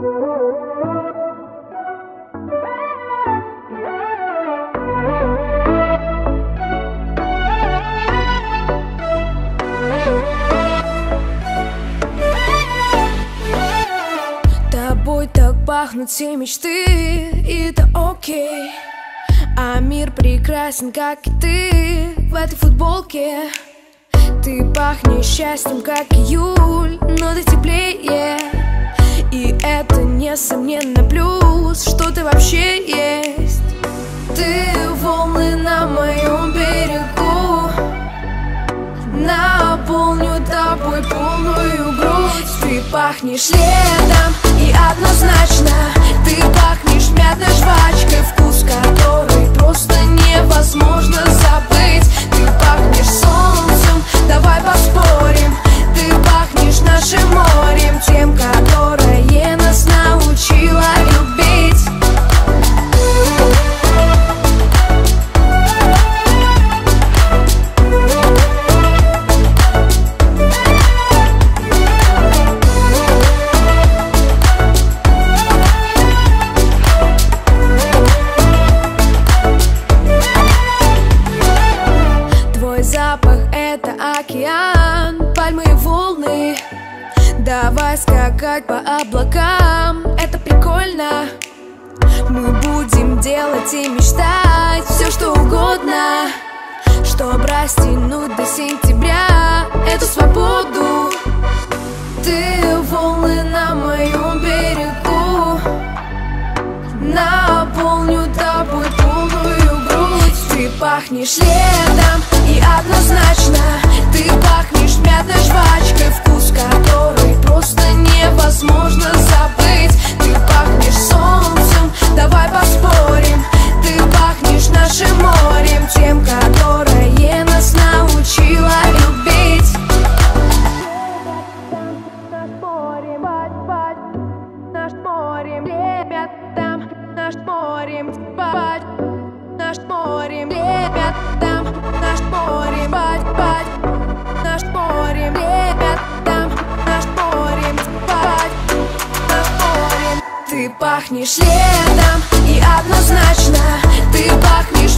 Тобой так пахнут все мечты, и это окей. А мир прекрасен, как и ты в этой футболке. Ты пахнешь счастьем, как июль, но ты теплее пахнешь летом и однозначно Ты пахнешь мятной жвачкой Давай скакать по облакам, это прикольно. Мы будем делать и мечтать все что угодно. Чтоб растянуть до сентября эту свободу. Ты волны на моем берегу. Наполню тобой полную грудь. Ты пахнешь летом и однозначно. Ты пахнешь мятной жвачкой. Вкус который наш морем, бать, наш морем, там, наш морем, бать, наш морем, там, наш морем, бать, наш морем. Ты пахнешь летом и однозначно Ты пахнешь